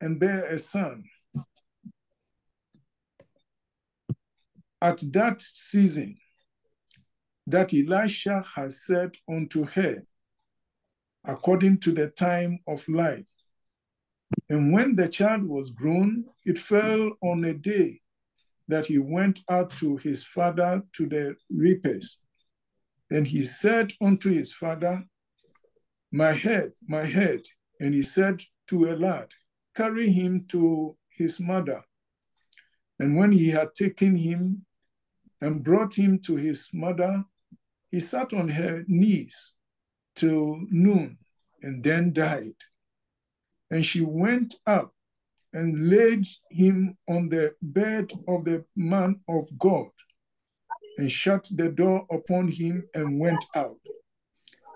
and bear a son. At that season, that Elisha has said unto her, according to the time of life. And when the child was grown, it fell on a day that he went out to his father to the reapers. And he said unto his father, My head, my head. And he said to a lad, Carry him to his mother. And when he had taken him and brought him to his mother, he sat on her knees till noon and then died. And she went up and laid him on the bed of the man of God and shut the door upon him and went out.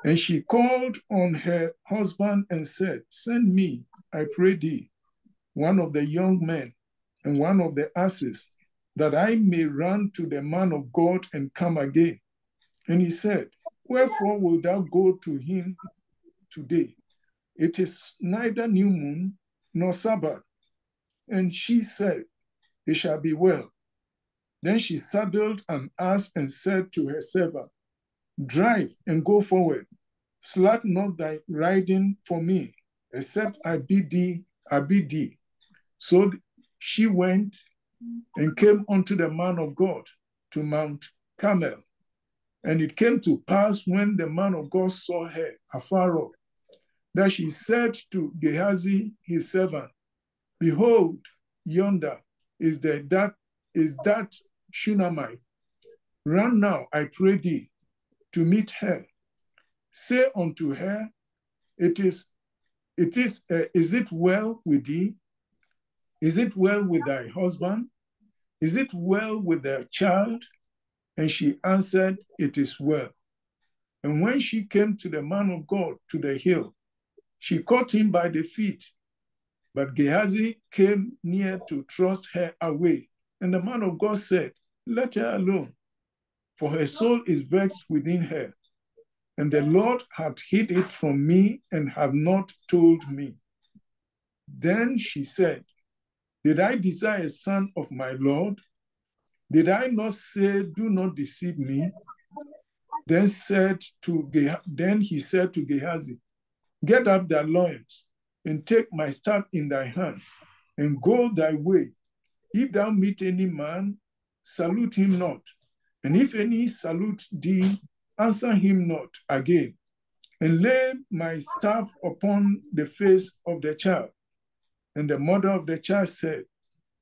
And she called on her husband and said, Send me, I pray thee, one of the young men and one of the asses, that I may run to the man of God and come again. And he said, Wherefore wilt thou go to him today? It is neither new moon nor Sabbath. And she said, It shall be well. Then she saddled an ass and said to her servant, Drive and go forward. Slack not thy riding for me, except I bid thee, I bid thee. So she went and came unto the man of God to Mount Carmel. And it came to pass when the man of God saw her afar off, that she said to Gehazi his servant, Behold, yonder is the that is that Shunammite. Run now, I pray thee, to meet her. Say unto her, It is, it is, uh, is it well with thee? Is it well with thy husband? Is it well with their child? And she answered, It is well. And when she came to the man of God to the hill, she caught him by the feet. But Gehazi came near to thrust her away. And the man of God said, Let her alone, for her soul is vexed within her. And the Lord had hid it from me and have not told me. Then she said, Did I desire a son of my Lord? Did I not say, Do not deceive me? Then said to Ge- then he said to Gehazi, Get up thy loins and take my staff in thy hand and go thy way. If thou meet any man, salute him not. And if any salute thee, answer him not again. And lay my staff upon the face of the child. And the mother of the child said,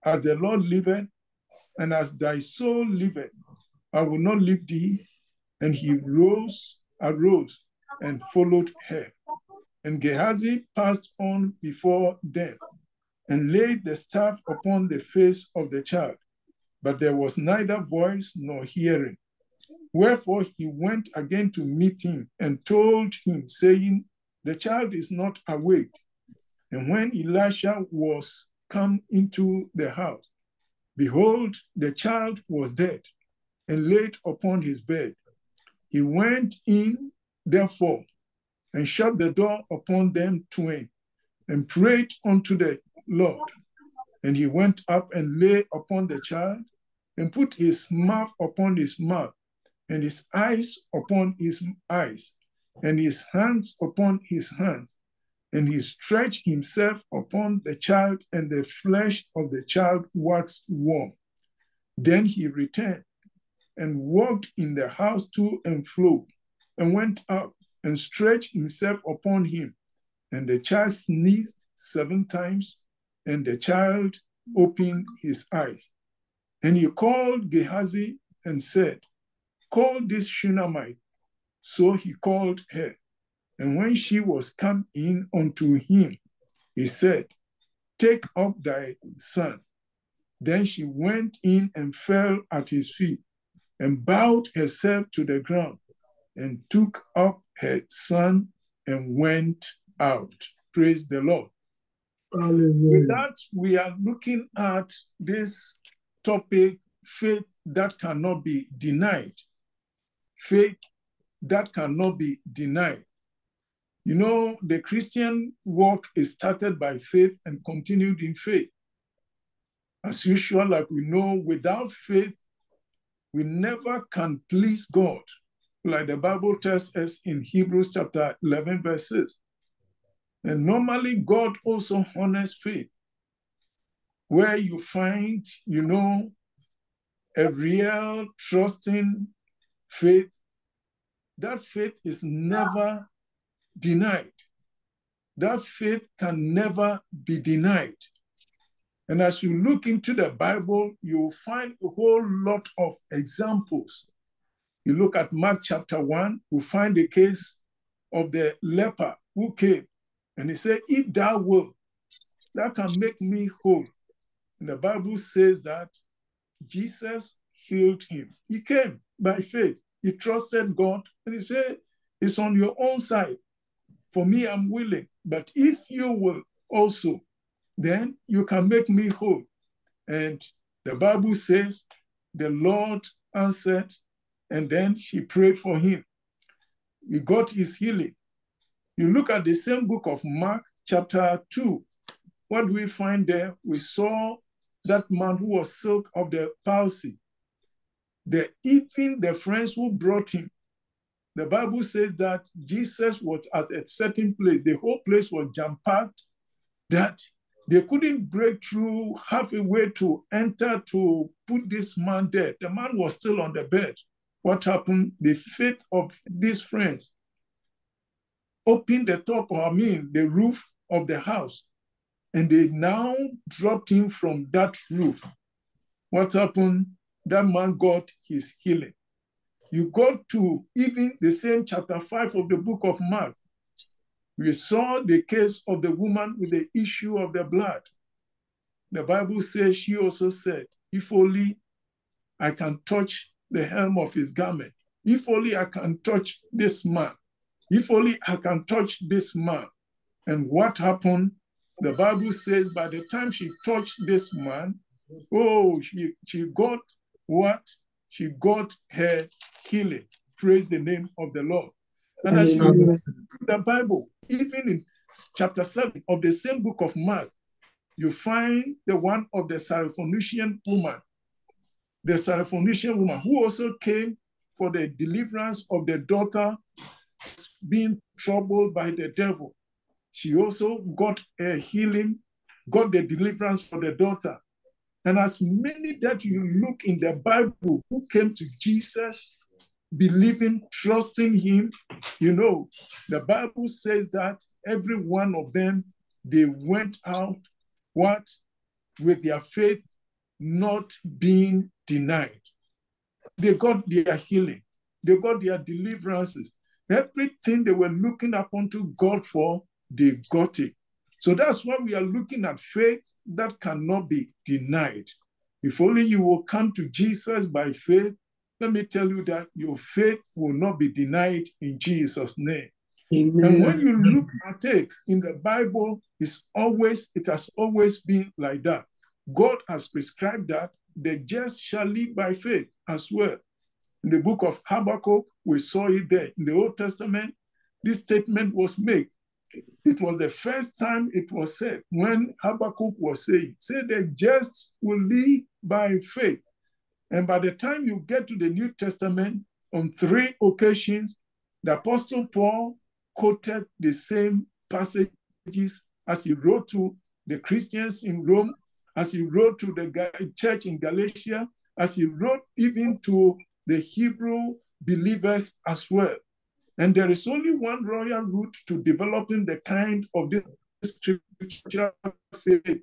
As the Lord liveth, and as thy soul liveth, I will not leave thee. And he rose, arose, and followed her. And Gehazi passed on before them and laid the staff upon the face of the child. But there was neither voice nor hearing. Wherefore he went again to meet him and told him, saying, The child is not awake. And when Elisha was come into the house, behold, the child was dead and laid upon his bed. He went in, therefore, and shut the door upon them twain, and prayed unto the Lord. And he went up and lay upon the child, and put his mouth upon his mouth, and his eyes upon his eyes, and his hands upon his hands. And he stretched himself upon the child, and the flesh of the child waxed warm. Then he returned and walked in the house to and fro, and went up and stretched himself upon him. And the child sneezed seven times, and the child opened his eyes. And he called Gehazi and said, Call this Shunammite. So he called her. And when she was come in unto him, he said, Take up thy son. Then she went in and fell at his feet and bowed herself to the ground and took up her son and went out. Praise the Lord. Hallelujah. With that, we are looking at this topic faith that cannot be denied. Faith that cannot be denied. You know, the Christian walk is started by faith and continued in faith. As usual, like we know, without faith, we never can please God. Like the Bible tells us in Hebrews chapter 11, verse 6. And normally, God also honors faith, where you find, you know, a real trusting faith. That faith is never denied. That faith can never be denied. And as you look into the Bible, you'll find a whole lot of examples. You look at Mark chapter 1, we find the case of the leper who came and he said, If thou wilt, that can make me whole. And the Bible says that Jesus healed him. He came by faith. He trusted God and he said, It's on your own side. For me, I'm willing. But if you will also, then you can make me whole. And the Bible says the Lord answered, and then he prayed for him. He got his healing. You look at the same book of Mark, chapter 2. What do we find there? We saw that man who was sick of the palsy. The, even the friends who brought him, the Bible says that Jesus was at a certain place. The whole place was jam packed, that they couldn't break through halfway to enter to put this man there. The man was still on the bed. What happened? The faith of these friends opened the top, or I mean, the roof of the house, and they now dropped him from that roof. What happened? That man got his healing. You go to even the same chapter 5 of the book of Mark, we saw the case of the woman with the issue of the blood. The Bible says she also said, If only I can touch the hem of his garment, if only I can touch this man, if only I can touch this man. And what happened? The Bible says by the time she touched this man, oh, she, she got what? She got her healing. Praise the name of the Lord. And as you read the Bible, even in chapter 7 of the same book of Mark, you find the one of the Syrophoenician woman, the Syrophoenician woman who also came for the deliverance of the daughter being troubled by the devil. She also got a healing, got the deliverance for the daughter. And as many that you look in the Bible who came to Jesus believing, trusting him. You know, the Bible says that every one of them, they went out, what? With their faith not being denied. They got their healing. They got their deliverances. Everything they were looking up unto God for, they got it. So that's why we are looking at faith that cannot be denied. If only you will come to Jesus by faith, let me tell you that your faith will not be denied in Jesus' name. Amen. And when you look at it in the Bible, it's always, it has always been like that. God has prescribed that the just shall live by faith as well. In the book of Habakkuk, we saw it there. In the Old Testament, this statement was made. It was the first time it was said when Habakkuk was saying, say the just will live by faith. And by the time you get to the New Testament, on three occasions, the Apostle Paul quoted the same passages as he wrote to the Christians in Rome, as he wrote to the church in Galatia, as he wrote even to the Hebrew believers as well. And there is only one royal route to developing the kind of this scriptural faith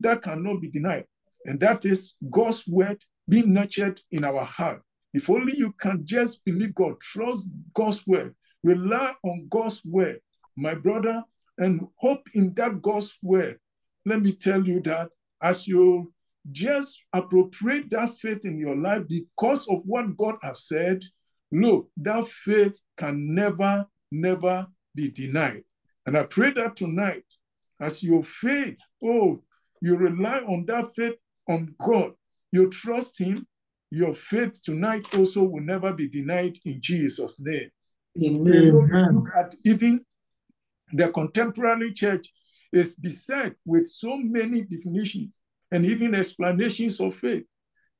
that cannot be denied, and that is God's word be nurtured in our heart. If only you can just believe God, trust God's word, rely on God's word, my brother, and hope in that God's word. Let me tell you that as you just appropriate that faith in your life because of what God has said, look, that faith can never, never be denied. And I pray that tonight, as your faith, oh, you rely on that faith on God, you trust him, your faith tonight also will never be denied in Jesus' name. Amen. Look at even the contemporary church is beset with so many definitions and even explanations of faith,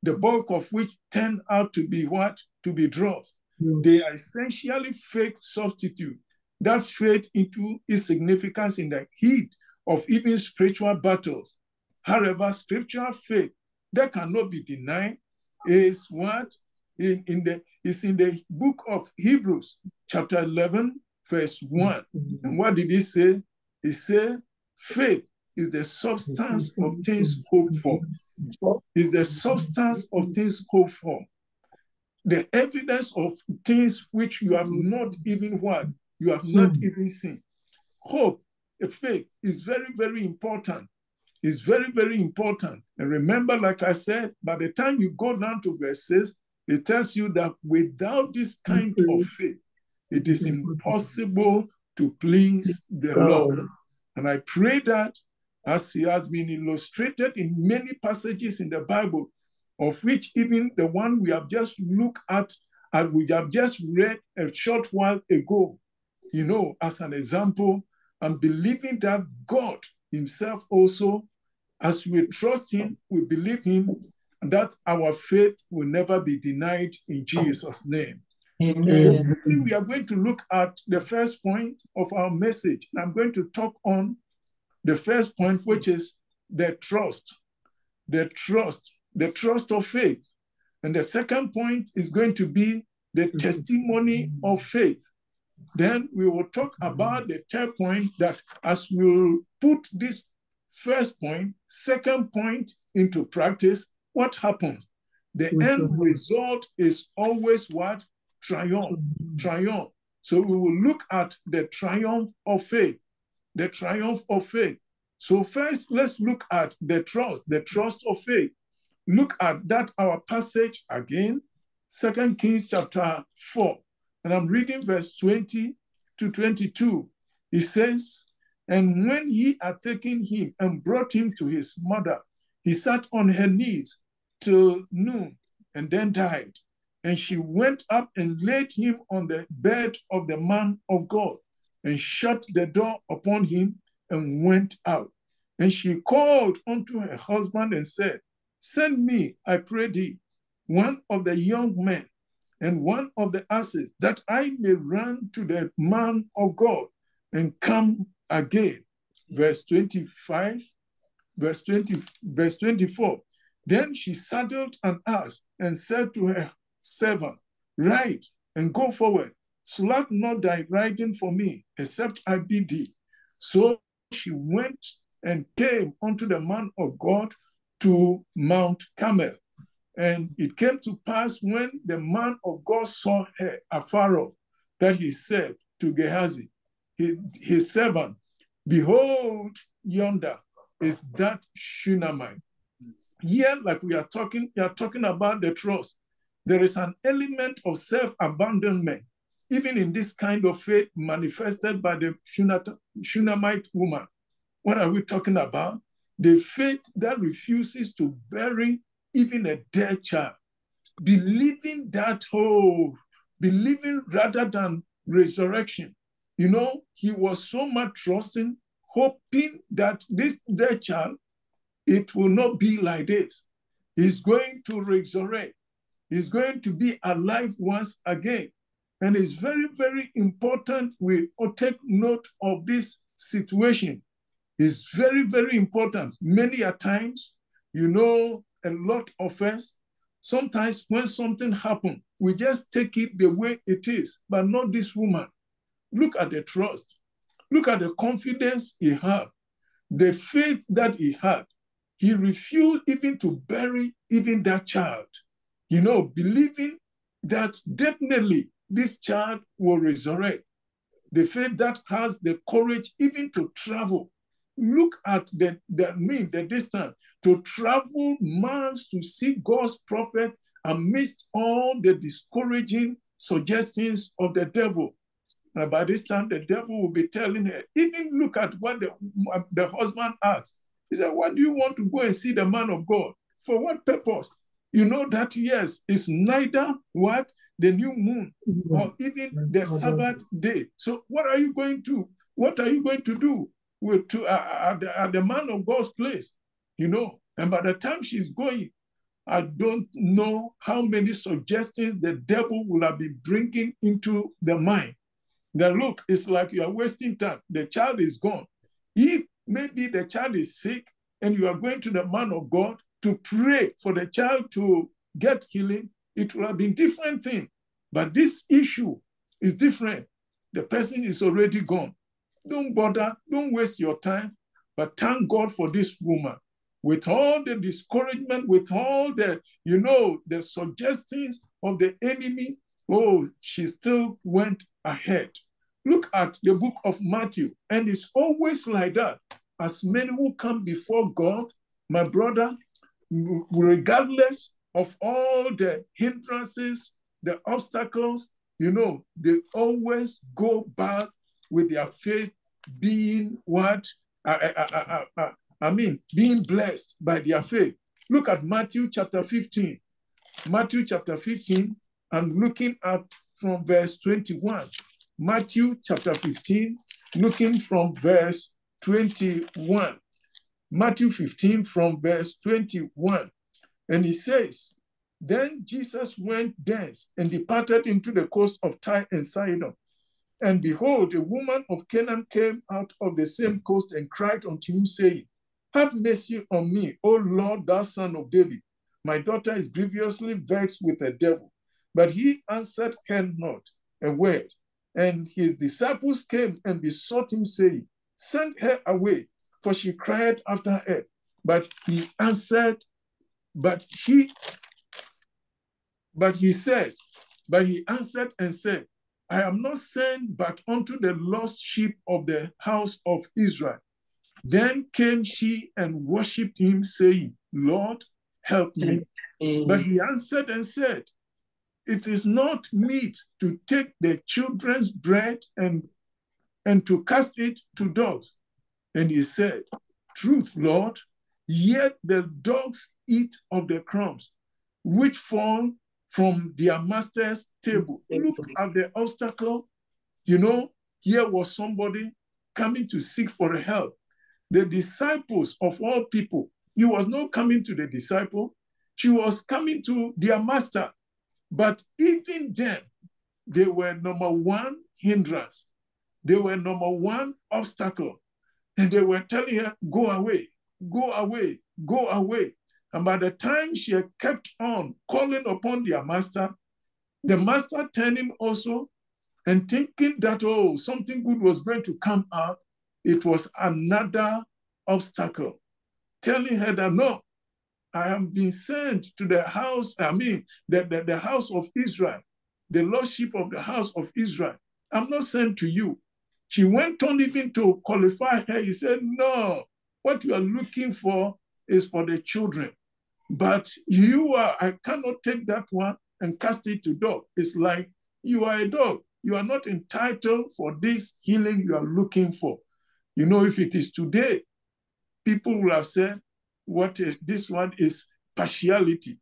the bulk of which turn out to be what? To be draws. Yes. They are essentially fake substitute that fade into its significance in the heat of even spiritual battles. However, spiritual faith that cannot be denied is what in, in the is in the book of Hebrews, chapter 11, verse 1. And what did he say? He said, faith is the substance of things hoped for. Is the substance of things hoped for. The evidence of things which you have not even what you have not hmm. even seen. Hope, faith, is very, very important. It's very, very important. And remember, like I said, by the time you go down to verse 6, it tells you that without this kind of faith, it is impossible to please the Lord. And I pray that as he has been illustrated in many passages in the Bible, of which even the one we have just looked at and we have just read a short while ago, you know, as an example, I'm believing that God Himself also, as we trust Him, we believe Him, that our faith will never be denied in Jesus' name. Amen. So we are going to look at the first point of our message. I'm going to talk on the first point, which is the trust, the trust, the trust of faith. And the second point is going to be the testimony of faith. Then we will talk about the third point that as we put this first point, second point into practice, what happens? The end result is always what? Triumph. Triumph. So we will look at the triumph of faith. The triumph of faith. So first, let's look at the trust, the trust of faith. Look at that our passage again, Second Kings chapter 4. And I'm reading verse 20 to 22. He says, And when he had taken him and brought him to his mother, he sat on her knees till noon and then died. And she went up and laid him on the bed of the man of God and shut the door upon him and went out. And she called unto her husband and said, Send me, I pray thee, one of the young men and one of the asses, that I may run to the man of God and come again. Verse 25, verse 20, verse 24. Then she saddled an ass and said to her servant, Ride and go forward. Slack not thy riding for me, except I bid thee. So she went and came unto the man of God to Mount Carmel. And it came to pass when the man of God saw her afar off that he said to Gehazi, his, his servant, Behold, yonder is that Shunammite. Here, like we are talking, we are talking about the trust. There is an element of self-abandonment, even in this kind of faith manifested by the Shunammite woman. What are we talking about? The faith that refuses to bury even a dead child, believing that, oh, believing rather than resurrection. You know, he was so much trusting, hoping that this dead child, it will not be like this. He's going to resurrect. He's going to be alive once again. And it's very, very important we take note of this situation. It's very, very important. Many a times, you know, a lot of us, sometimes when something happens, we just take it the way it is, but not this woman. Look at the trust. Look at the confidence he had, the faith that he had. He refused even to bury even that child, you know, believing that definitely this child will resurrect. The faith that has the courage even to travel look at the, the mean the distance to travel miles to see God's prophet amidst all the discouraging suggestions of the devil. And by this time, the devil will be telling her, even look at what the, the husband asked. He said, Why do you want to go and see the man of God? For what purpose? You know that, yes, it's neither what the new moon mm-hmm. or even the Sabbath day. So, what are you going to What are you going to do with to, uh, at, the, at the man of God's place? You know, and by the time she's going, I don't know how many suggestions the devil will have been bringing into the mind. That look, it's like you are wasting time. The child is gone. If maybe the child is sick and you are going to the man of God to pray for the child to get healing, it will have been different thing. But this issue is different. The person is already gone. Don't bother, don't waste your time, but thank God for this woman. With all the discouragement, with all the, you know, the suggestions of the enemy, oh, she still went ahead. Look at the book of Matthew, and it's always like that. As many who come before God, my brother, regardless of all the hindrances, the obstacles, you know, they always go back with their faith being what? I, I, I, I, mean, being blessed by their faith. Look at Matthew chapter 15. Matthew chapter 15, and looking at from verse 21. Matthew chapter 15, looking from verse 21. Matthew 15 from verse 21. And he says, Then Jesus went thence and departed into the coast of Tyre and Sidon. And behold, a woman of Canaan came out of the same coast and cried unto him, saying, Have mercy on me, O Lord, thou son of David. My daughter is grievously vexed with a devil. But he answered her not a word. And his disciples came and besought him, saying, Send her away, for she cried after her. But he answered, but he, but he said, but he answered and said, I am not sent but unto the lost sheep of the house of Israel. Then came she and worshipped him, saying, Lord, help me. Mm. But he answered and said, It is not meet to take the children's bread and, and to cast it to dogs. And he said, Truth, Lord, yet the dogs eat of the crumbs which fall from their master's table. Look at the obstacle. You know, here was somebody coming to seek for help. The disciples of all people, he was not coming to the disciple, she was coming to their master. But even then, they were number one hindrance. They were number one obstacle. And they were telling her, go away, go away, go away. And by the time she had kept on calling upon their master, the master turning also and thinking that, oh, something good was going to come out, it was another obstacle, telling her that, no, I am being sent to the house, I mean, the, the, the house of Israel, the lordship of the house of Israel. I'm not sent to you. She went on even to qualify her. He said, no, what you are looking for is for the children. But you are, I cannot take that one and cast it to dog. It's like you are a dog. You are not entitled for this healing you are looking for. You know, if it is today, people will have said, what is this one is partiality.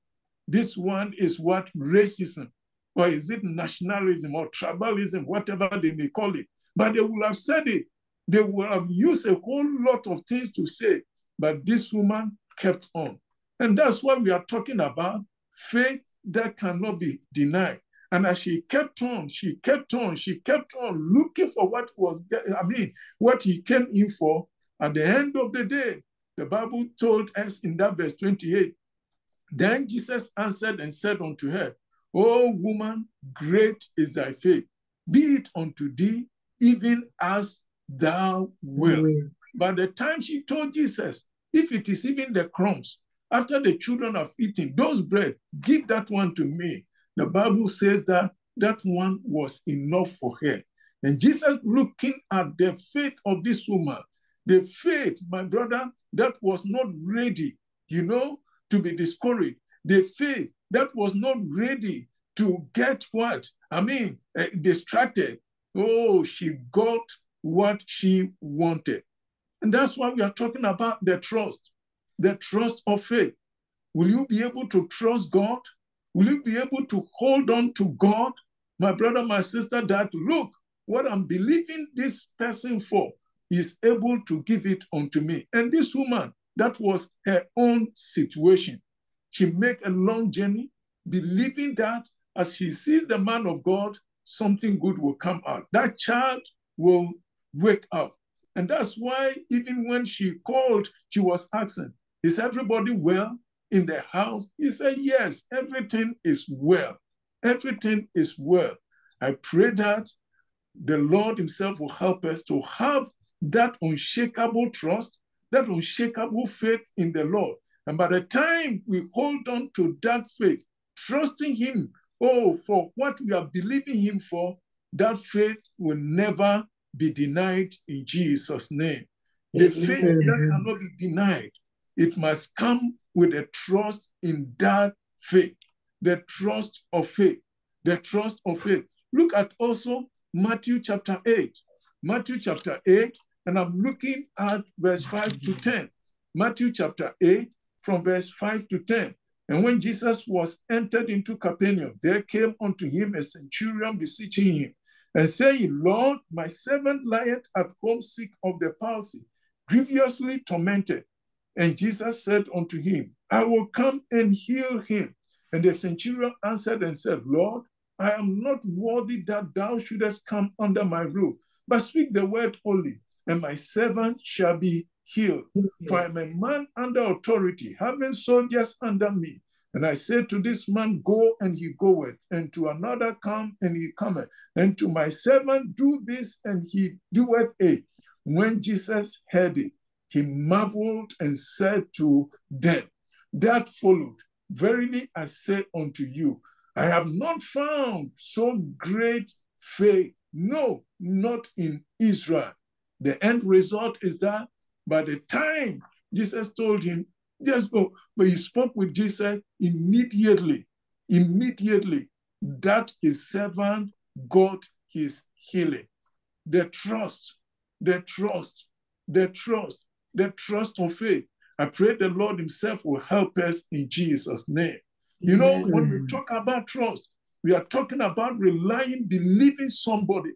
This one is what racism, or is it nationalism or tribalism, whatever they may call it. But they will have said it. They will have used a whole lot of things to say, but this woman kept on. And that's what we are talking about faith that cannot be denied. And as she kept on, she kept on, she kept on looking for what was, I mean, what he came in for. At the end of the day, the Bible told us in that verse 28, then Jesus answered and said unto her, O woman, great is thy faith. Be it unto thee even as thou wilt. By the time she told Jesus, if it is even the crumbs, after the children have eaten those bread, give that one to me. The Bible says that that one was enough for her. And Jesus looking at the faith of this woman, the faith, my brother, that was not ready, you know, to be discouraged. The faith that was not ready to get what? I mean, uh, distracted. Oh, she got what she wanted. And that's why we are talking about the trust the trust of faith. Will you be able to trust God? Will you be able to hold on to God? My brother, my sister, that look, what I'm believing this person for is able to give it unto me. And this woman, that was her own situation. She make a long journey, believing that as she sees the man of God, something good will come out. That child will wake up. And that's why even when she called, she was asking, is everybody well in the house? He said, yes, everything is well. Everything is well. I pray that the Lord himself will help us to have that unshakable trust, that unshakable faith in the Lord. And by the time we hold on to that faith, trusting him, oh, for what we are believing him for, that faith will never be denied in Jesus' name. The faith that cannot be denied, it must come with a trust in that faith, the trust of faith, the trust of faith. Look at also Matthew chapter 8. Matthew chapter 8, and I'm looking at verse 5 to 10. Matthew chapter 8, from verse 5 to 10. And when Jesus was entered into Capernaum, there came unto him a centurion beseeching him, and saying, Lord, my servant lieth at home sick of the palsy, grievously tormented. And Jesus said unto him, I will come and heal him. And the centurion answered and said, Lord, I am not worthy that thou shouldest come under my roof, but speak the word only, and my servant shall be healed. For I am a man under authority, having soldiers under me. And I said to this man, Go, and he goeth, and to another, Come, and he cometh, and to my servant, Do this, and he doeth it. When Jesus heard it, he marveled and said to them, That followed, Verily I say unto you, I have not found so great faith, no, not in Israel. The end result is that by the time Jesus told him, just go, but he spoke with Jesus immediately, immediately, that his servant got his healing. The trust, the trust, the trust, the trust of faith. I pray the Lord Himself will help us in Jesus' name. You know, when we talk about trust, we are talking about relying, believing somebody.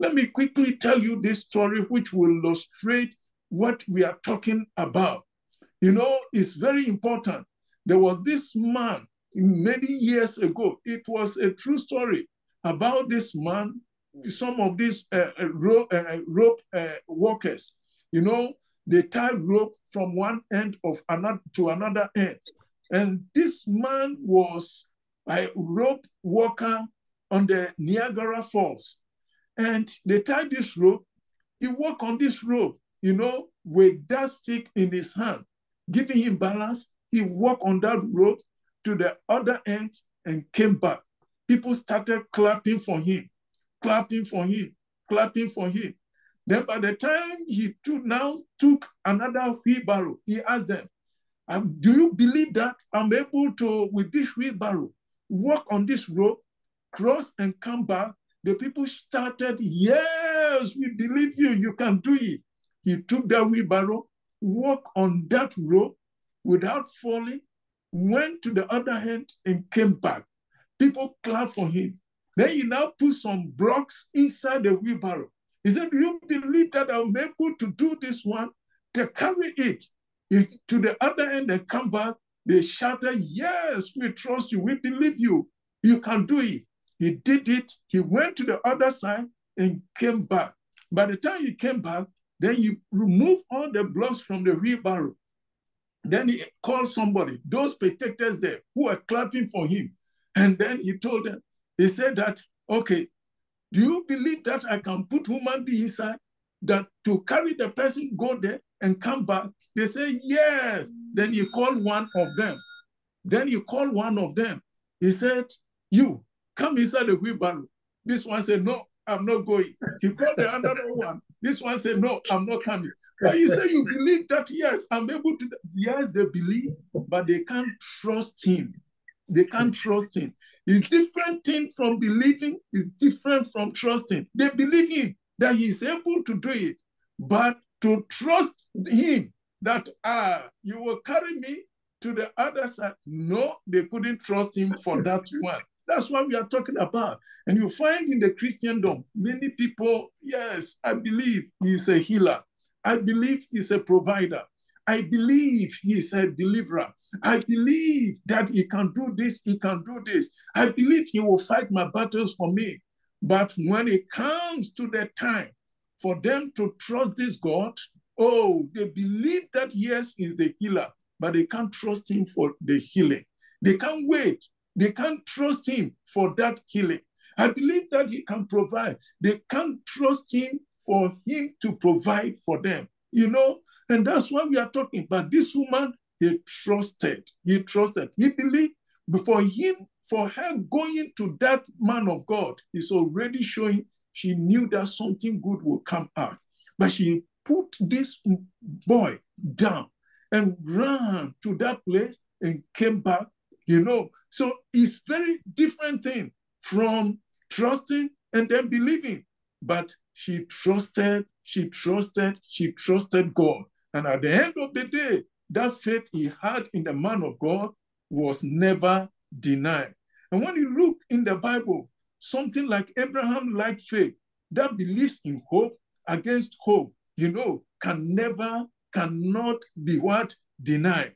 Let me quickly tell you this story, which will illustrate what we are talking about. You know, it's very important. There was this man many years ago. It was a true story about this man, some of these uh, uh rope, uh, rope uh, workers. You know, they tied rope from one end of another to another end. And this man was a rope worker on the Niagara Falls. And they tied this rope. He walked on this rope, you know, with that stick in his hand, giving him balance. He walked on that rope to the other end and came back. People started clapping for him, clapping for him, clapping for him. Then by the time he took, now took another wheelbarrow, he asked them, um, do you believe that I'm able to, with this wheelbarrow, walk on this road, cross and come back? The people started, yes, we believe you, you can do it. He took that wheelbarrow, walked on that road without falling, went to the other hand and came back. People clapped for him. Then he now put some blocks inside the wheelbarrow. He said, Do you believe that I'm able to do this one? They carry it to the other end and come back, they shouted, Yes, we trust you, we believe you, you can do it. He did it, he went to the other side and came back. By the time he came back, then he removed all the blocks from the wheelbarrow. Then he called somebody, those spectators there who were clapping for him. And then he told them, he said that, okay, do you believe that I can put human being inside? That to carry the person, go there, and come back? They say, yes. Then you call one of them. Then you call one of them. He said, you, come inside the wheelbarrow. This one said, no, I'm not going. He called the other one. This one said, no, I'm not coming. But you say you believe that, yes, I'm able to. Yes, they believe, but they can't trust him. They can't trust him. It's different thing from believing, it's different from trusting. They believe him that he's able to do it, but to trust him that ah, you will carry me to the other side. No, they couldn't trust him for that one. That's what we are talking about. And you find in the Christendom, many people, yes, I believe he's a healer. I believe he's a provider. I believe he is a deliverer. I believe that he can do this, he can do this. I believe he will fight my battles for me. But when it comes to the time for them to trust this God, oh, they believe that yes, he's the healer, but they can't trust him for the healing. They can't wait. They can't trust him for that healing. I believe that he can provide. They can't trust him for him to provide for them. You know, and that's why we are talking. But this woman, he trusted. He trusted. He believed before him, for her going to that man of God is already showing she knew that something good will come out. But she put this boy down and ran to that place and came back, you know. So it's very different thing from trusting and then believing. But she trusted, she trusted, she trusted God. And at the end of the day, that faith he had in the man of God was never denied. And when you look in the Bible, something like Abraham like faith that believes in hope against hope, you know, can never, cannot be what? Denied.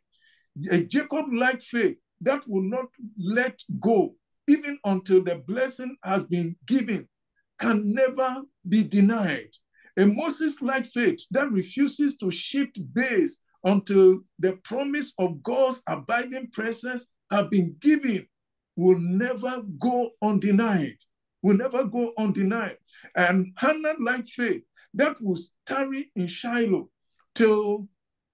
A Jacob like faith that will not let go even until the blessing has been given can never be denied. A Moses like faith that refuses to shift base until the promise of God's abiding presence have been given will never go undenied. Will never go undenied. And Hannah like faith that will tarry in Shiloh till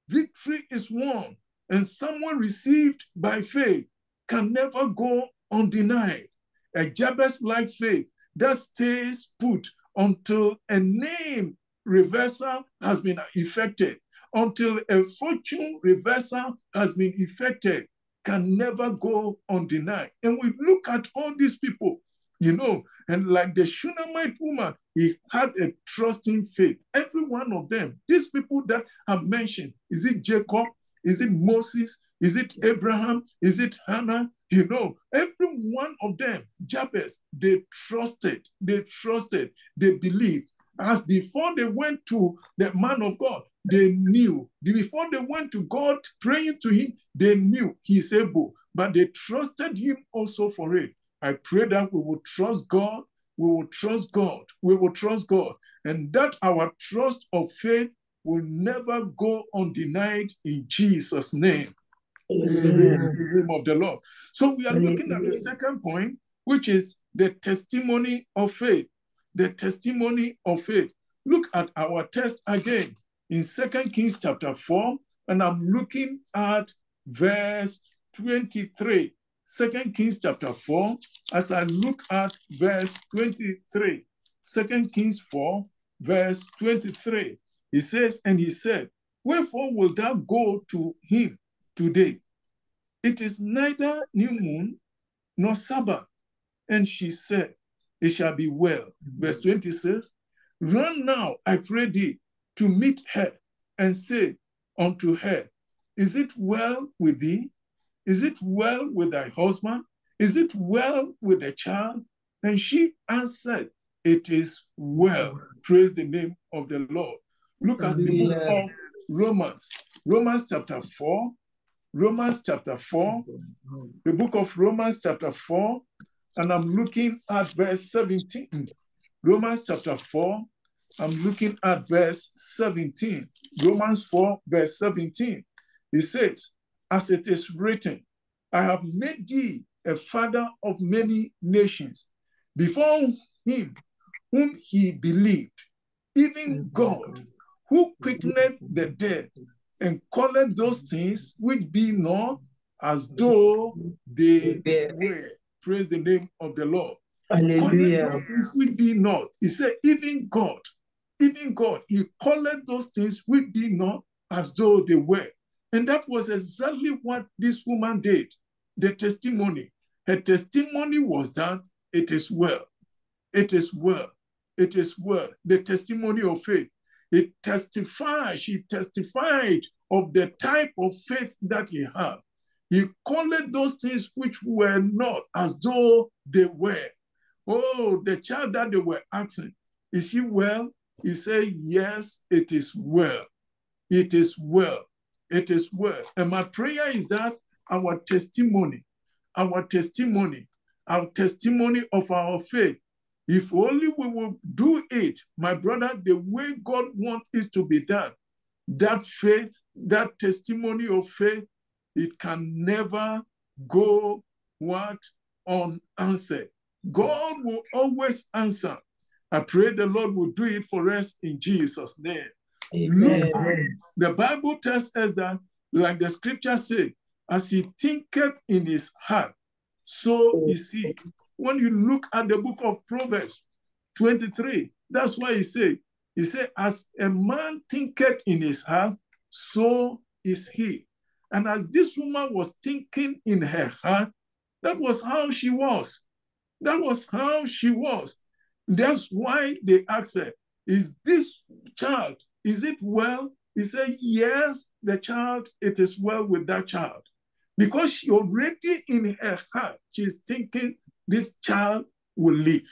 victory is won and someone received by faith can never go undenied. A Jabez like faith that stays put until a name reversal has been effected, until a fortune reversal has been effected, can never go undenied. And we look at all these people, you know, and like the Shunammite woman, he had a trusting faith. Every one of them, these people that are mentioned, is it Jacob? Is it Moses? Is it Abraham? Is it Hannah? You know, every one of them, Jabez, they trusted, they trusted, they believed. As before they went to the man of God, they knew. Before they went to God praying to him, they knew he's able, but they trusted him also for it. I pray that we will trust God, we will trust God, we will trust God, and that our trust of faith will never go undenied in Jesus' name. In mm-hmm. the name of the Lord. So we are looking at the mm-hmm. second point, which is the testimony of faith. The testimony of faith. Look at our text again in Second Kings chapter 4, and I'm looking at verse 23. Second Kings chapter 4, as I look at verse 23. Second Kings 4, verse 23. He says, and he said, Wherefore will thou go to him today? It is neither new moon nor Sabbath. And she said, It shall be well. Mm-hmm. Verse 20 says, Run now, I pray thee, to meet her and say unto her, Is it well with thee? Is it well with thy husband? Is it well with the child? And she answered, It is well. Praise the name of the Lord. Look at the book of Romans, Romans chapter 4, Romans chapter 4, the book of Romans chapter 4, and I'm looking at verse 17. Romans chapter 4, I'm looking at verse 17. Romans 4, verse 17. It says, As it is written, I have made thee a father of many nations, before him whom he believed, even God who quickeneth the dead and calleth those things which be not as though they were. Praise the name of the Lord. Hallelujah. Those things which be not. He said, even God, even God, he called those things which be not as though they were. And that was exactly what this woman did. The testimony. Her testimony was that it is well. It is well. It is well. The testimony of faith. It testified, she testified of the type of faith that he had. He called those things which were not as though they were. Oh, the child that they were asking, is he well? He said, Yes, it is well. It is well. It is well. And my prayer is that our testimony, our testimony, our testimony of our faith, if only we will do it, my brother, the way God wants it to be done, that faith, that testimony of faith, it can never go what unanswered. God will always answer. I pray the Lord will do it for us in Jesus' name. Look, the Bible tells us that, like the scripture says, as he thinketh in his heart, so you see, When you look at the book of Proverbs 23, that's why he said, he said, as a man thinketh in his heart, so is he. And as this woman was thinking in her heart, that was how she was. That was how she was. That's why they asked her, Is this child, is it well? He said, Yes, the child, it is well with that child. Because she already in her heart, she's thinking, This child will live.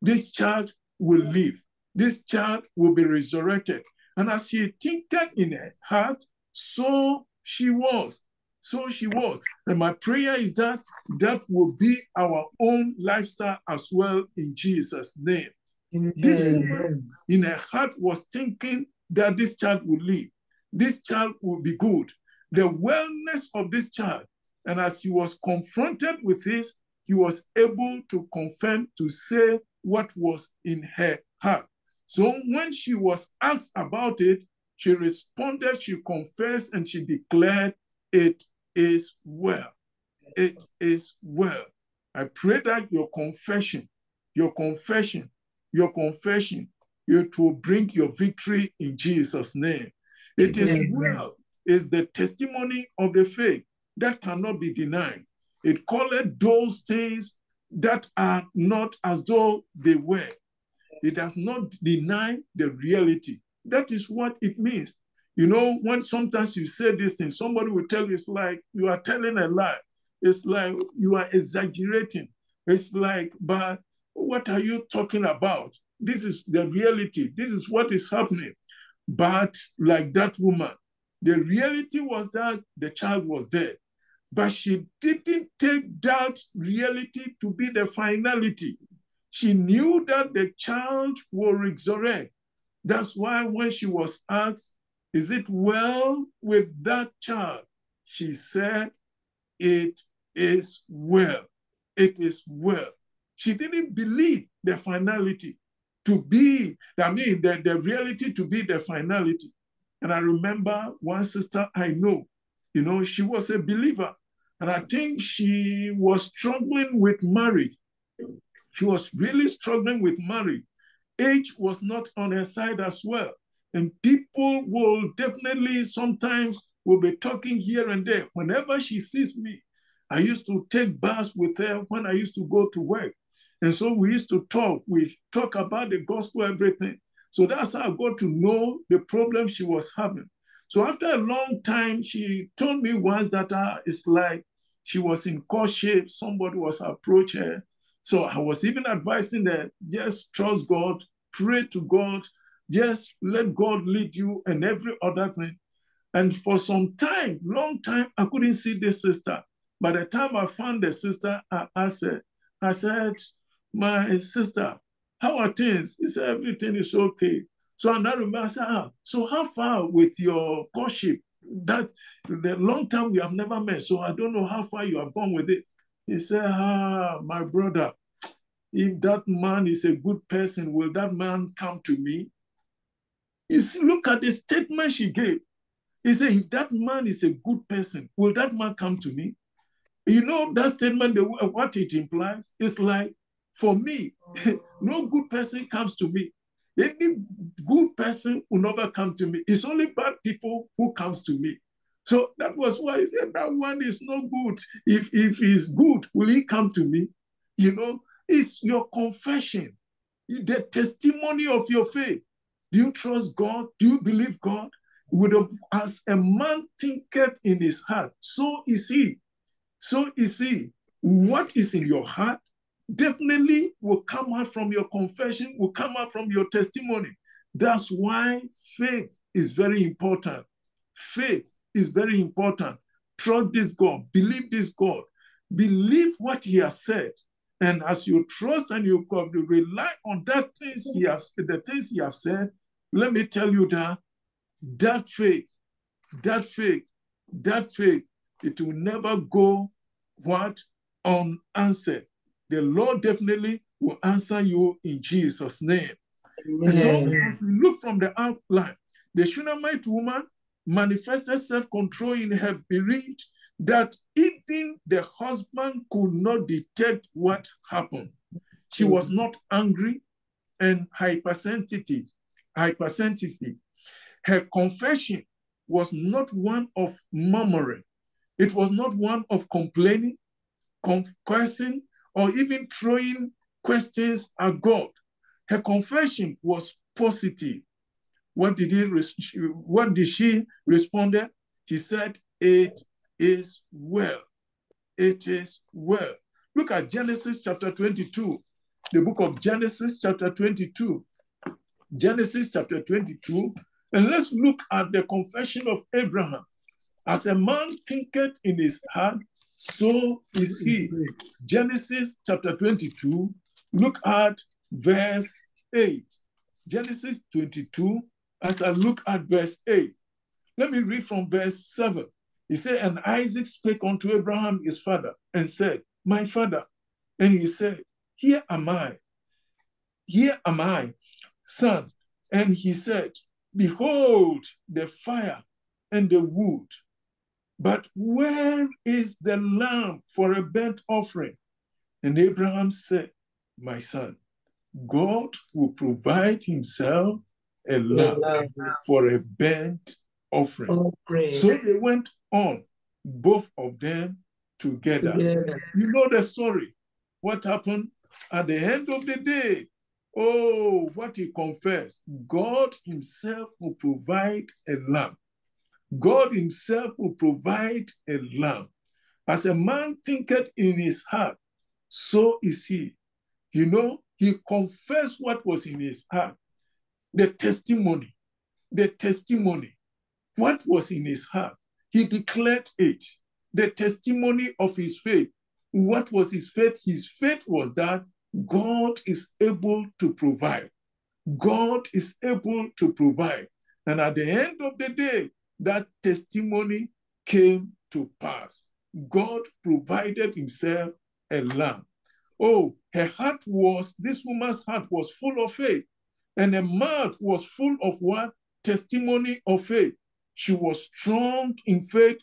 This child will live. This child will be resurrected. And as she thinked in her heart, so she was. So she was. And my prayer is that that will be our own lifestyle as well in Jesus' name. Amen. This woman in her heart was thinking that this child will live. This child will be good. The wellness of this child. And as he was confronted with this, he was able to confirm, to say what was in her heart. So when she was asked about it, she responded, she confessed, and she declared it is well. It is well. I pray that your confession, your confession, your confession, it will bring your victory in Jesus' name. It is well, is the testimony of the faith that cannot be denied. It called those things that are not as though they were. It does not deny the reality. That is what it means. You know, when sometimes you say this thing, somebody will tell you it's like you are telling a lie. It's like you are exaggerating. It's like, but what are you talking about? This is the reality. This is what is happening. But like that woman, the reality was that the child was dead. But she didn't take that reality to be the finality. She knew that the child will resurrect. That's why when she was asked, is it well with that child? She said, It is well. It is well. She didn't believe the finality to be, I mean, the, the reality to be the finality. And I remember one sister I know, you know, she was a believer. And I think she was struggling with marriage. She was really struggling with marriage. Age was not on her side as well. And people will definitely sometimes will be talking here and there. Whenever she sees me, I used to take baths with her when I used to go to work. And so we used to talk. We talk about the gospel, everything. So that's how I got to know the problem she was having. So after a long time, she told me once that uh, it's like she was in courtship, somebody was approach her. So I was even advising her, just trust God, pray to God, just let God lead you and every other thing. And for some time, long time, I couldn't see this sister. By the time I found the sister, I her, I said, my sister, how are things? He said, everything is okay. So remember, I said, ah, so how far with your courtship? That the long time we have never met, so I don't know how far you have gone with it. He said, ah, my brother, if that man is a good person, will that man come to me? You see, look at the statement she gave. He said, if that man is a good person, will that man come to me? You know, that statement, what it implies is like, for me, no good person comes to me. Any good person will never come to me. It's only bad people who comes to me. So that was why he said that one is no good. If if he's good, will he come to me? You know, it's your confession, the testimony of your faith. Do you trust God? Do you believe God? With a, as a man thinketh in his heart, so is he. So is he. what is in your heart definitely will come out from your confession, will come out from your testimony. That's why faith is very important. Faith is very important. Trust this God, believe this God, believe what He has said. And as you trust and you rely on that things He has, the things He has said, let me tell you that that faith, that faith, that faith, it will never go what unanswered. The Lord definitely will answer you in Jesus' name. Amen. So as we look from the outline, the Shunammite woman manifested self-control in her belief that even the husband could not detect what happened. She was not angry and hypersensitive. Hypersensitive. Her confession was not one of murmuring. It was not one of complaining, confessing, or even throwing questions at God. Her confession was positive. What did he? What did she respond? She said, "It is well. It is well." Look at Genesis chapter 22, the book of Genesis chapter 22. Genesis chapter 22, and let's look at the confession of Abraham. As a man thinketh in his heart, so is he. Genesis chapter 22, look at verse 8. Genesis 22, as I look at verse 8. Let me read from verse 7. He said, And Isaac spake unto Abraham his father and said, My father. And he said, Here am I. Here am I, son. And he said, Behold the fire and the wood, but where is the lamb for a burnt offering? And Abraham said, My son, God will provide himself a lamb for a burnt offering. Oh, so they went on, both of them together. Yeah. You know the story. What happened at the end of the day? Oh, what he confessed God Himself will provide a lamb. God Himself will provide a lamb. As a man thinketh in his heart, so is he. You know, he confessed what was in his heart. The testimony, the testimony, what was in his heart. He declared it. The testimony of his faith. What was his faith? His faith was that God is able to provide. God is able to provide. And at the end of the day, that testimony came to pass. God provided himself a lamb. Oh, her heart was, this woman's heart was full of faith. And her mouth was full of what? Testimony of faith. She was strong in faith,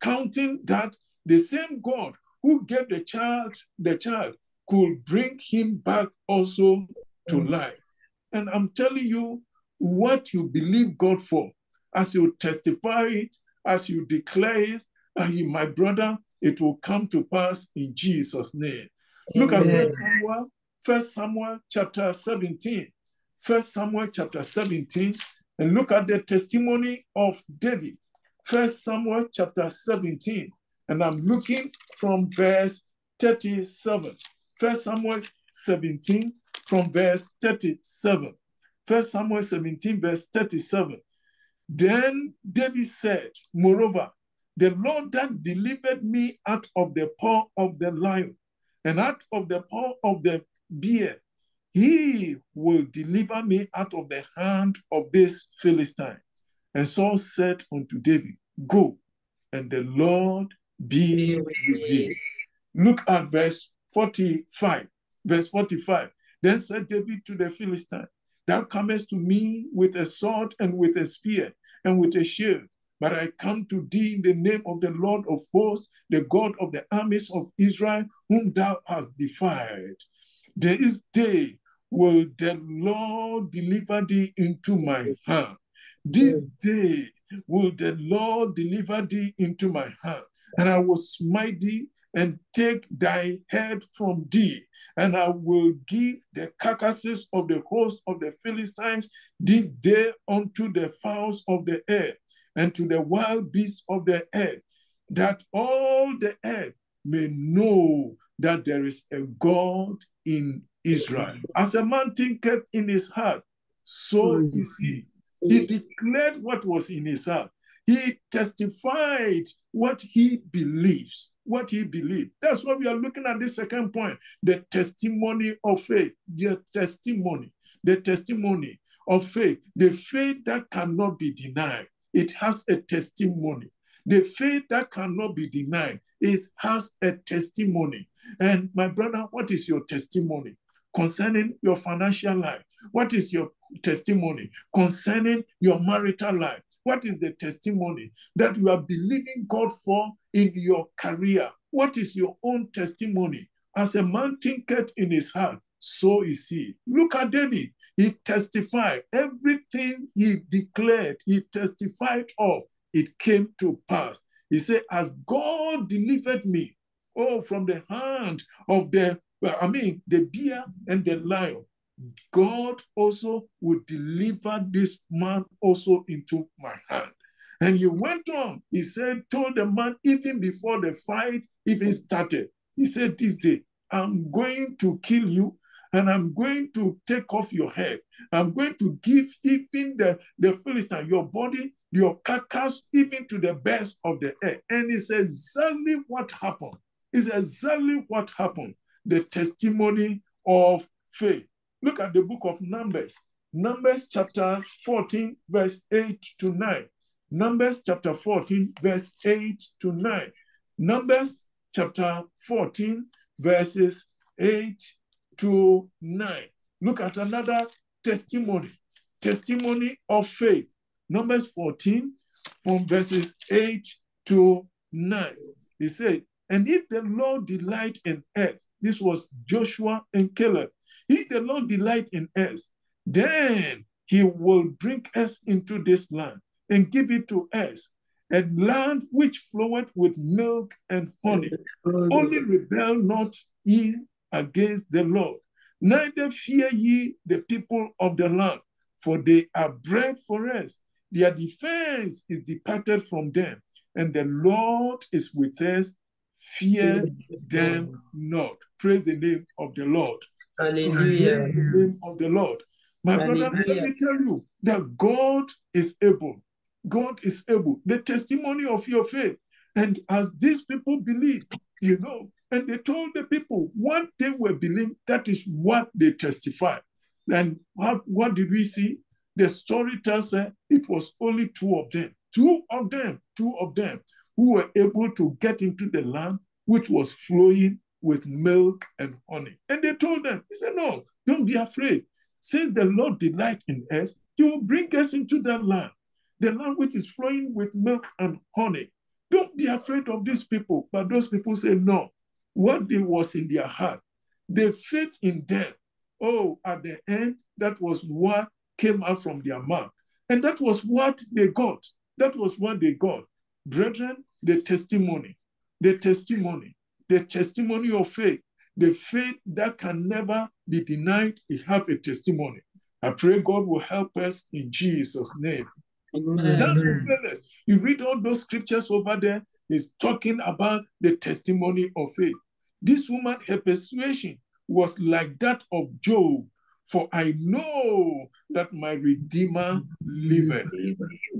counting that the same God who gave the child the child could bring him back also to mm. life. And I'm telling you, what you believe God for, as you testify it, as you declare it, and he, my brother, it will come to pass in Jesus' name. Amen. Look at First Samuel, First Samuel chapter 17. First Samuel chapter 17, and look at the testimony of David. First Samuel chapter 17, and I'm looking from verse 37. First Samuel 17 from verse 37. First Samuel 17, verse 37. Then David said, Moreover, the Lord that delivered me out of the paw of the lion and out of the paw of the bear, he will deliver me out of the hand of this Philistine. And Saul said unto David, Go, and the Lord be with thee. Look at verse 45. Verse 45. Then said David to the Philistine, Thou comest to me with a sword and with a spear and with a shield. But I come to thee in the name of the Lord of hosts, the God of the armies of Israel, whom thou hast defied. This day will the Lord deliver thee into my hand. This day will the Lord deliver thee into my hand, and I will smite thee and take thy head from thee, and I will give the carcasses of the host of the Philistines this day unto the fowls of the air and to the wild beasts of the air. that all the earth may know that there is a God in Israel. As a man thinketh in his heart, so hmm. is he. He hmm. declared what was in his heart. He testified what he believes, what he believed. That's what we are looking at the second point the testimony of faith, the testimony, the testimony of faith, the faith that cannot be denied. It has a testimony. The faith that cannot be denied, it has a testimony. And my brother, what is your testimony concerning your financial life? What is your testimony concerning your marital life? What is the testimony that you are believing God for in your career? What is your own testimony? As a man thinketh in his heart, so is he. Look at David. He testified. Everything he declared, he testified of, it came to pass. He said, As God delivered me, oh, from the hand of the, well, I mean, the bear and the lion, God also would deliver this man also into my hand. And he went on. He said, told the man even before the fight even started, he said, This day, I'm going to kill you and I'm going to take off your head. I'm going to give even the, the Philistine, your body, your carcass, even to the best of the earth. And it's exactly what happened. It's exactly what happened. The testimony of faith. Look at the book of Numbers. Numbers chapter 14, verse 8 to 9. Numbers chapter 14, verse 8 to 9. Numbers chapter 14, verses 8 to 9. Look at another testimony, testimony of faith. Numbers 14, from verses 8 to 9. He said, And if the Lord delight in us, this was Joshua and Caleb, if the Lord delight in us, then he will bring us into this land and give it to us, a land which floweth with milk and honey. Only rebel not ye against the Lord, neither fear ye the people of the land, for they are bread for us. Their defense is departed from them, and the Lord is with us. Fear them not. Praise the name of the Lord. Hallelujah. The name of the Lord. My brother, let me tell you that God is able. God is able. The testimony of your faith. And as these people believe, you know, and they told the people what they were believing, that is what they testified. And what, what did we see? The story tells us it was only two of them, two of them, two of them who were able to get into the land which was flowing with milk and honey. And they told them, He said, No, don't be afraid. Since the Lord delight in us, He will bring us into that land, the land which is flowing with milk and honey. Don't be afraid of these people. But those people say, No. What they was in their heart, the faith in them. Oh, at the end, that was what came out from their mouth. And that was what they got. That was what they got. Brethren, the testimony, the testimony, the testimony of faith, the faith that can never be denied, it have a testimony. I pray God will help us in Jesus' name. Amen. Down to. You read all those scriptures over there, is talking about the testimony of faith. This woman, her persuasion was like that of Job, for I know that my Redeemer liveth.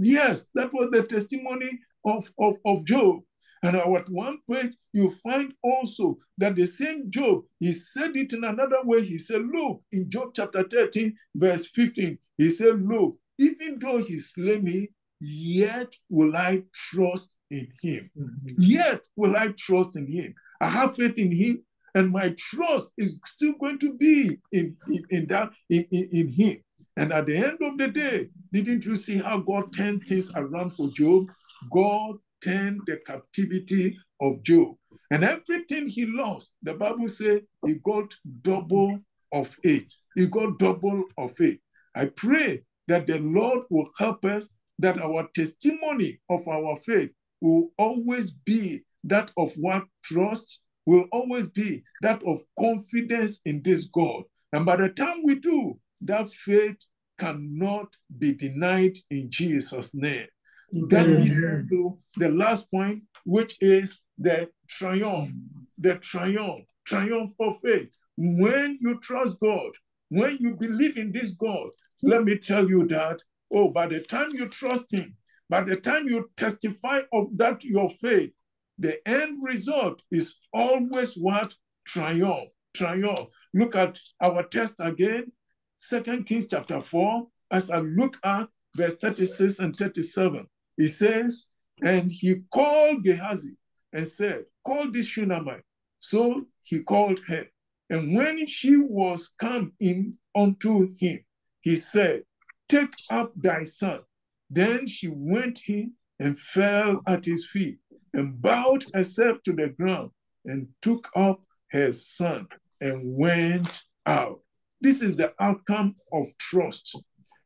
Yes, that was the testimony of, of, of Job. And at one point, you find also that the same Job, he said it in another way. He said, Look, in Job chapter 13, verse 15, he said, Look, even though he slay me, yet will I trust in him. Mm-hmm. Yet will I trust in him. I have faith in him, and my trust is still going to be in, in, in that in, in, in him. And at the end of the day, didn't you see how God turned things around for Job? God turned the captivity of Job. And everything he lost, the Bible says he got double of it. He got double of it. I pray that the Lord will help us, that our testimony of our faith will always be that of what trust, will always be that of confidence in this God. And by the time we do, that faith cannot be denied in Jesus' name. That leads us to the last point which is the triumph, the triumph, triumph of faith. When you trust God, when you believe in this God, let me tell you that, oh, by the time you trust Him, by the time you testify of that your faith, the end result is always what? Triumph, triumph. Look at our text again, Second Kings chapter 4, as I look at verse 36 and 37. It says, and he called Gehazi and said, Call this Shunammite. So he called her. And when she was come in unto him, he said, Take up thy son. Then she went in and fell at his feet and bowed herself to the ground and took up her son and went out. This is the outcome of trust.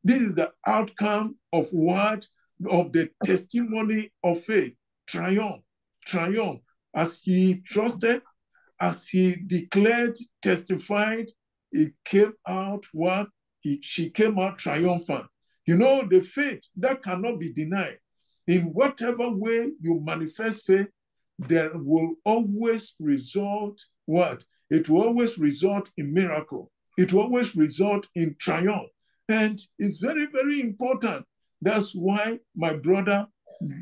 This is the outcome of what? Of the testimony of faith. Triumph, triumph. As he trusted, as he declared, testified, it came out what? He, she came out triumphant. You know, the faith that cannot be denied. In whatever way you manifest faith, there will always result what? It will always result in miracle. It will always result in triumph. And it's very, very important. That's why, my brother,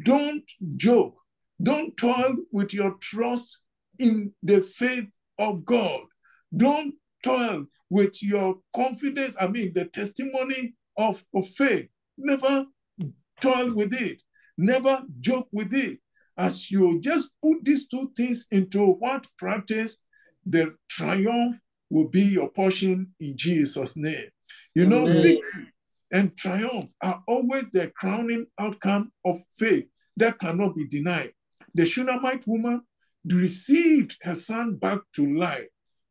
don't joke. Don't toil with your trust in the faith of God. Don't toil with your confidence, I mean, the testimony of, of faith. Never toil with it. Never joke with it. As you just put these two things into what practice, the triumph will be your portion in Jesus' name. You know, Amen. victory and triumph are always the crowning outcome of faith that cannot be denied. The Shunammite woman received her son back to life.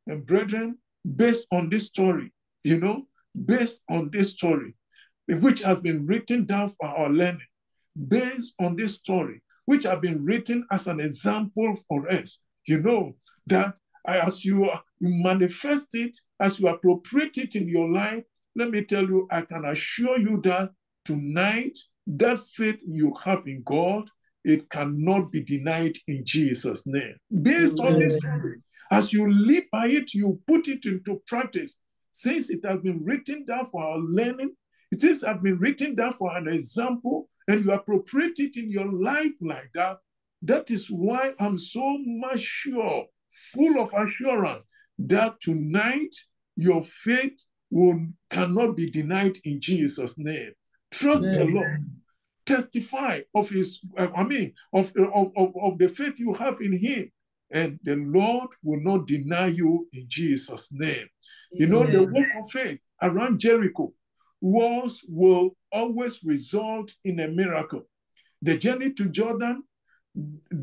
And brethren, based on this story, you know, based on this story, which has been written down for our learning, based on this story, which have been written as an example for us, you know, that as you, you manifest it, as you appropriate it in your life, let me tell you, I can assure you that tonight, that faith you have in God, it cannot be denied in Jesus' name. Based on this story, as you live by it, you put it into practice. Since it has been written down for our learning, it is has been written down for an example, and you appropriate it in your life like that. That is why I'm so much sure, full of assurance, that tonight your faith will cannot be denied in Jesus' name. Trust the Lord. Testify of his, uh, I mean, of, of, of, of the faith you have in him. And the Lord will not deny you in Jesus' name. You know, the Amen. work of faith around Jericho was will always result in a miracle. The journey to Jordan,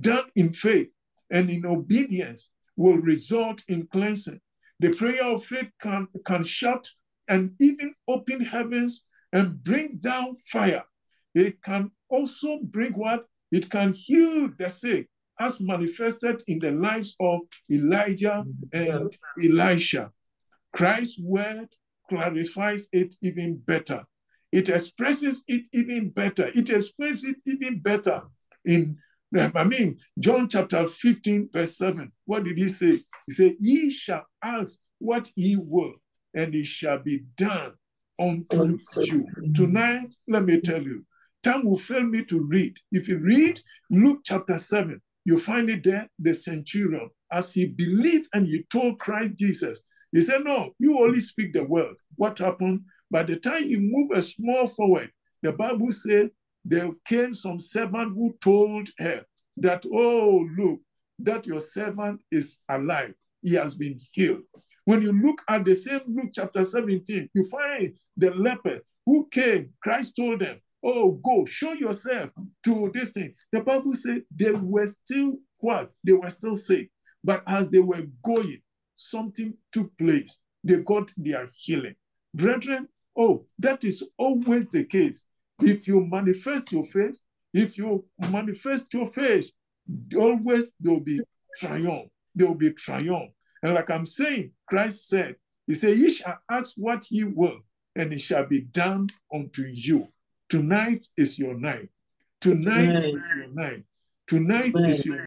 done in faith and in obedience, will result in cleansing. The prayer of faith can, can shut and even open heavens and bring down fire. It can also bring what? It can heal the sick, as manifested in the lives of Elijah and Elisha. Christ's word clarifies it even better. It expresses it even better. It expresses it even better in, I mean, John chapter 15, verse 7. What did he say? He said, Ye shall ask what ye will, and it shall be done unto you. you. Tonight, let me tell you, time will fail me to read. If you read Luke chapter 7, you find it there, the centurion, as he believed and he told Christ Jesus, he said, No, you only speak the word. What happened? By the time you move a small forward, the Bible said there came some servant who told her that, Oh, look, that your servant is alive. He has been healed. When you look at the same Luke chapter 17, you find the leper who came. Christ told them, Oh, go, show yourself to this thing. The Bible said they were still what? They were still sick. But as they were going, something took place. They got their healing. Brethren, oh, that is always the case. If you manifest your face, if you manifest your face, always there will be triumph. There will be triumph. And like I'm saying, Christ said, He said, Ye shall ask what ye will, and it shall be done unto you. Tonight is your night. Tonight is your night. Tonight is your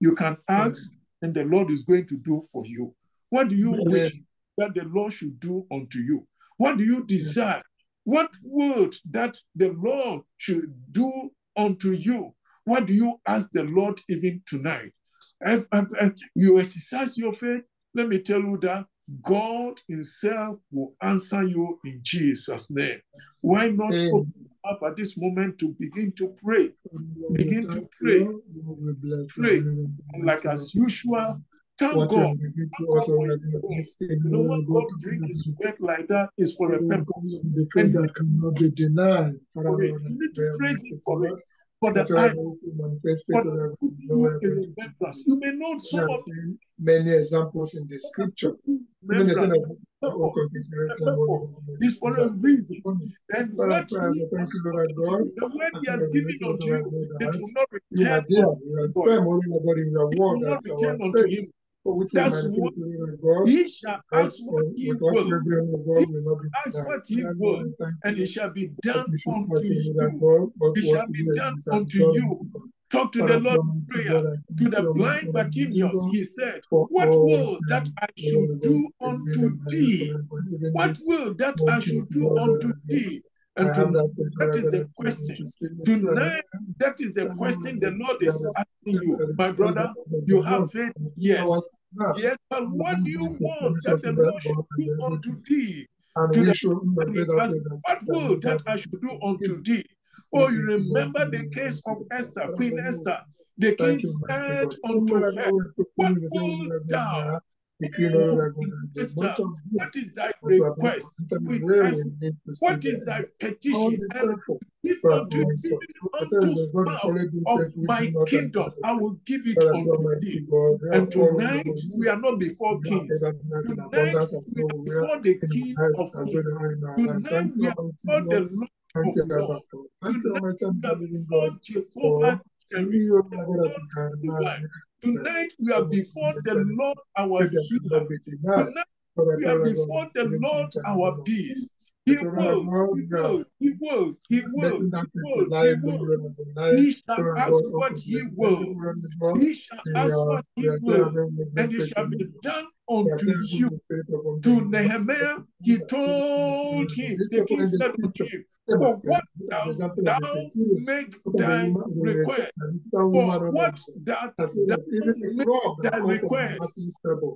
you can ask, and the Lord is going to do for you. What do you wish that the Lord should do unto you? What do you desire? What word that the Lord should do unto you? What do you ask the Lord even tonight? And, and- and you exercise your faith. Let me tell you that God Himself will answer you in Jesus' name. Why not Amen. open mouth at this moment to begin to pray? Begin to pray. Pray. And like as usual, thank you God. Thank God O for His in word. this day, You know, when God, brings His word like that, is for a purpose. The faith that cannot be denied. You need to praise Him for it. For the you are Bible, going to manifest for faith, O the Lord, putting no you one in else. remembrance. You may know of many examples in the scripture. them. Even the thing Remembrance. of oh, Purpose is for a consideration, Lord, purpose. It's for a reason. And what He you, Lord spoken to God. you, the word He you has given unto to you, it will not return unto You are firm, O God, in your It will not return unto Him. Which That's what manifest, O Lord God, He shall ask what He will. He God will not be ask what He will, I and it shall be done unto us in that you. It shall be do done unto you. Talk to the Lord in prayer. To the blind Bartimaeus, he said, What will that I should do unto thee? O Lord God, even What will that I should do unto thee? And tonight, that faith, O that Lord is the question. to Tonight, that is the question the Lord is asking you. My brother, you have faith? Yes. Yes, but what do you want that the Lord should do unto thee? To the- asked, What will that I should do unto thee? Oh, you remember the case of Esther, Queen Esther. The king said unto her, what What we say, will thou going to decree, Lord, we are going to do. Esther, Much of this, what is thy but we are request? not Queen where we to see what is thy petition? the And thankful. give But unto my even son, I said, unto the God half of we my kingdom. I will give it unto thee. God, we are And tonight we are not before kings. better than that in Tonight we are before the in King of kings. well as in our life. Tonight we are before the. Lord of you, Father. Thank you, Tonight Almighty we are God, living before God, Jehovah for Jireh, we, O the Lord, Lord we can of have life. Tonight we are before the Lord our healer. cannot be denied. Tonight we are before the Lord our peace. He will, he will, he will, he will, he will, he will. Lord of the night. He shall ask what he will. blessing around the God. He shall ask what he will, and it shall be done unto you. the spirit of To. Nehemiah, he told him, the king said scripture. him, For what thou, thou make Look at the thy request, for what thou that make thy comes from the request.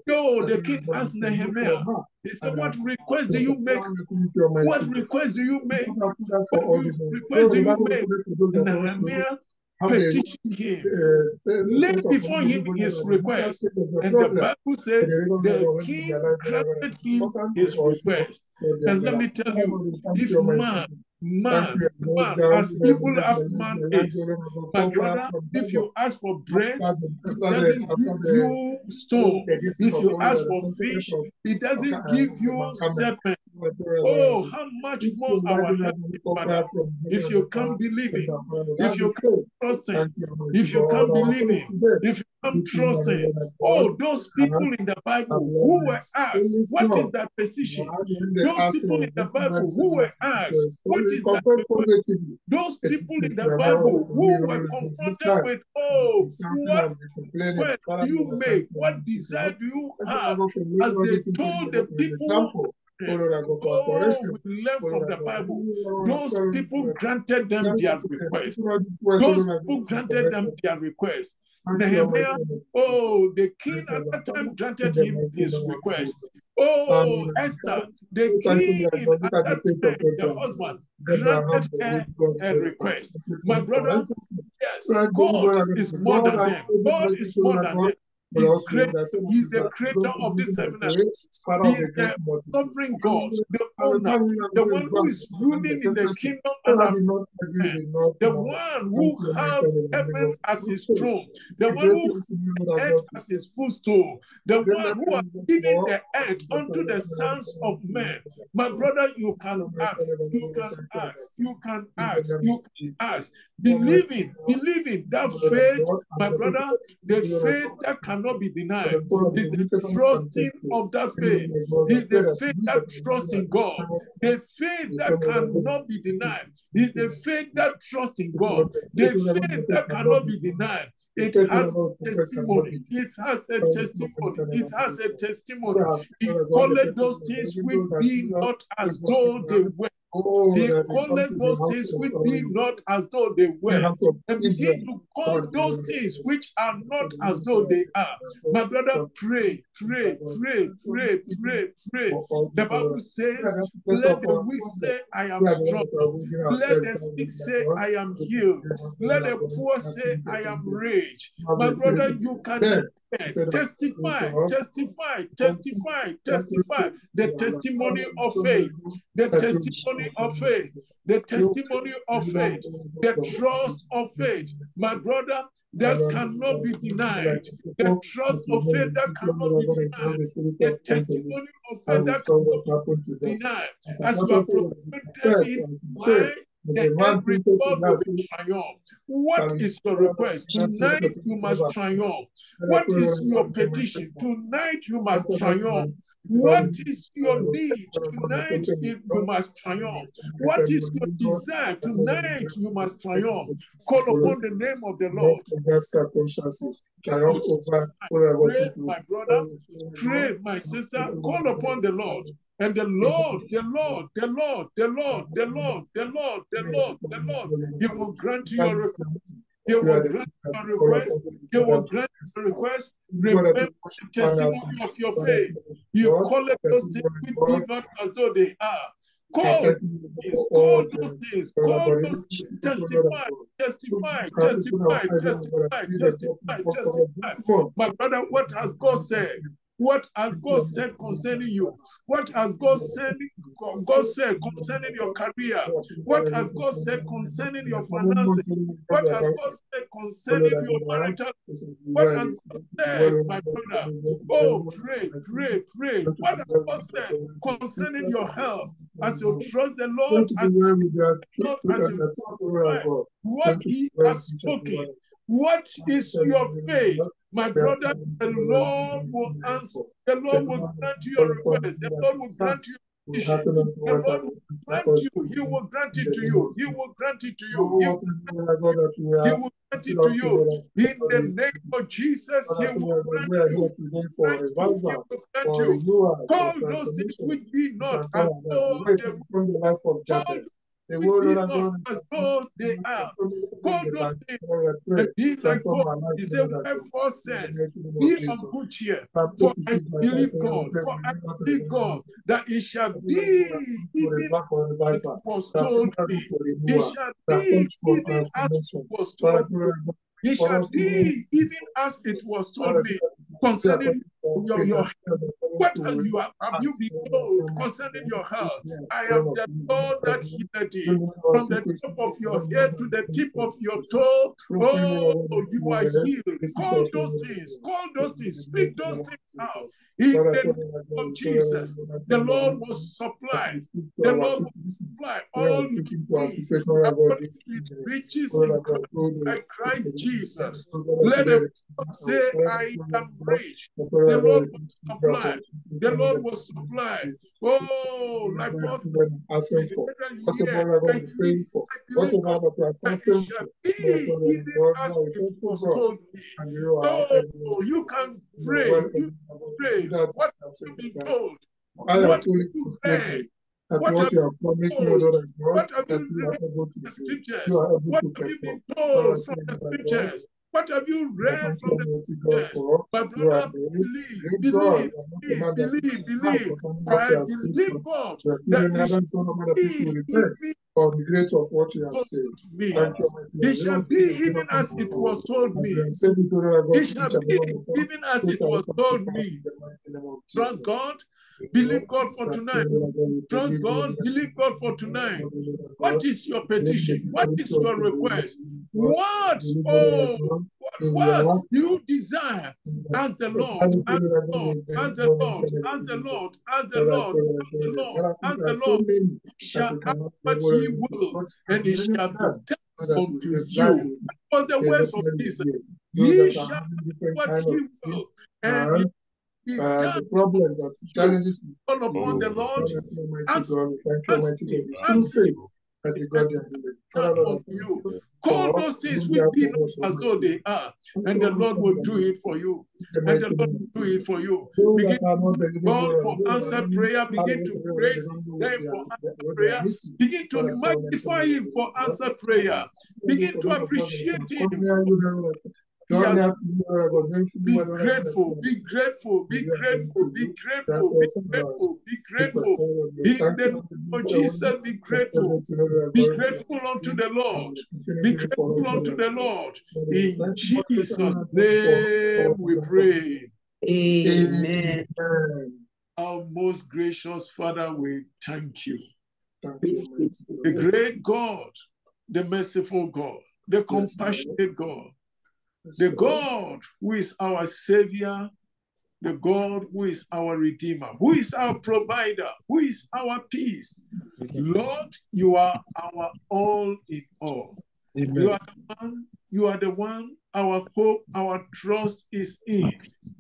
No, the king asked you can look Nehemiah, he said, What request do you make? to What request do you make? don't have to that What for all do you, these things. request do you make? will for those And that also Nehemiah petitioned him, lay before him his request. aspect of the And the. Bible said the know when they king granted him his request. And let me tell you, if man, man, man, as evil as man is, My brother, if you. ask for bread, after the, he after doesn't give you stone. If you ask for fish, it doesn't give you serpent. Oh, how much more our imagine that Heavenly Father. If you can't believe it, if you can't trust Him, Thank you, Almighty if you can't believe today. if you can't trust Lord oh, those people in the Bible who were asked, What is that position? Those people in the Bible who were asked, oh, What is that positively. Those people in the Bible who were confronted with, Oh, what and complaining. request Father, do you make? What desire do you have? As they told the people. Oh, Lord, I go for correction. we learn from the. Bible. Those people granted them their what to say. request. Put all these words, oh, Those Lord, I people granted them their request. Thank you, Almighty Nehemiah, oh, the king at oh, that time granted him his request. Oh, Esther, the So thank king at God. Look at the that time, the husband, granted the her a request. God. Thank you My brother, yes, God God, God, is more than I them. God is more than them. He's great. He's the creator of this him heaven as and a earth. Father He of the sovereign God, the owner, time you have the one who is ruling in the kingdom and did not agree man. with not The one who you, my have son, in the name heaven as his throne, the one who earth as his footstool, the one who has given the earth unto the sons of men. My brother, you can ask, you can ask, you can ask, you can ask. Believing, God, believing that faith, my brother, the faith that God cannot be denied. Is the trusting of that faith. Is the faith that trusts in God. The faith that cannot be denied. Is the faith that trusts in God. The faith that cannot be denied. It has a testimony. It has a testimony. It has a testimony. He called those things which be not as though they were. Oh, He called those things which be not as though they were. And begin to call those things which are not as though they are. My brother, pray, pray, pray, pray, pray, pray. The Bible says, Let the weak say, I am strong. Let the sick say, I am healed. Let the poor say, I am My brother, you can testify, testify, testify, testify. The testimony of faith, the testimony of faith, the testimony of faith, the trust of faith. My brother, that cannot be denied. The trust of faith that cannot be denied. The testimony of faith that cannot be denied. As you are proclaimed in mind, the every God will triumph. What is your request? Tonight you must triumph. What is your petition? Tonight you must triumph. What is your need? Tonight you must triumph. What is your desire? Tonight you must triumph. Call upon the name of the Lord. Pray, my brother. Pray, my sister. Call upon the Lord. And the Lord, the Lord, the Lord, the Lord, the Lord, the Lord, the Lord, the Lord, He will grant you your request. He will grant your request. He will grant your request. Remember the testimony of your faith. You call it those things which be not as though they are. Call these, call those things, call those things, testify, testify, testify, testify, testify, testify. My brother, what has God said? What has God said concerning you? What has God said, God said concerning your career? What has God said concerning your finances? What has God said concerning your marital? What has God said, my brother? Oh, pray, pray, pray. What has God said concerning your health? As you trust the Lord, as you, as you trust what He has spoken. What is your faith? My brother, the Lord will answer. The Lord will grant you your request. The Lord will grant you. The Lord will grant you. He will grant it to you. He will grant it to you. He will, grant it to you. In the name of Jesus, He will grant you. He will grant you. Call those things which be not as though they were. The word of God as though they are. Those things and be like God. He said, Wherefore says, Be of good cheer, for I believe God, for I believe God that it shall be even as was told me. It shall be even as it was told me. It shall be even as it was told me concerning your, your health. What have you, have you been told concerning your health? I am the Lord that healed thee. From the top of your head to the tip of your toe, oh, you are healed. Call those things, call those things, speak those things out. In the name of Jesus, the Lord will supply, the Lord will supply all you needs according to his riches in Christ, Christ Jesus. Let them say, I am rich. The Lord will supply. The Lord will supply. Oh, like Paul said, Whatever we're going to pray for, whatever that we are fasting for, even as it was told me. Oh, you can pray. You pray. What have you been told? I What am fully you say? that What what have you have promised me. Lord and God, What have that you you are read able to do. scriptures? You are able What to have you been told from the scriptures? What have you read from the My brother, believe, believe, believe, believe, believe. I believe God that He is for the great of what you have said. Me. Thank you, it shall be even as it was told me. It shall be even as it was told me. Trust God believe God for tonight. Trust God, believe God for tonight. What is your petition? What is your request? What? Oh, what, what you desire? Ask the Lord, ask the Lord, ask the Lord, ask the Lord, ask the Lord, ask the Lord, ask the Lord. He shall have what he will, and he shall be done unto you. That was the words of Jesus. Ye shall what ye will, and it uh, the problem that challenges upon upon the you. Lord. Father, Almighty Ask, God, thank you, Almighty God. him, We still ask pray him, that the God they are healing. Father, done Lord, I unto thank you. you Call those things doing which that be for not us, as though they are, and the Lord will do it for you. And the Lord will do it for you. Begin that are God God, for those that are answered prayer. Begin to the way, they praise don't His name for are, answered what they are prayer. Begin to Father, God, Almighty magnify Him for Lord, answered prayer. Begin to those of us that appreciate Him. Coming near you, Lord, He draw has near to you, Lord, God, knowing fully be well, Lord, that grateful, be grateful, be we are going grateful, be grateful, be grateful, be grateful. perform, In the name of Jesus, be grateful. everything, Lord, we are Be grateful unto the Lord. Be to do for us, grateful unto the Lord. Lord, In Thank you for the Jesus' honor for for name we you have done. pray. Amen. Amen. Our most gracious Father, we thank you. Thank you, The great God, the merciful God, the compassionate God, Yes, the God who is our Savior, the God who is our Redeemer, who is our provider, who is our peace. Lord, you are our all in all. You are the one, you are the one our hope, our trust is in.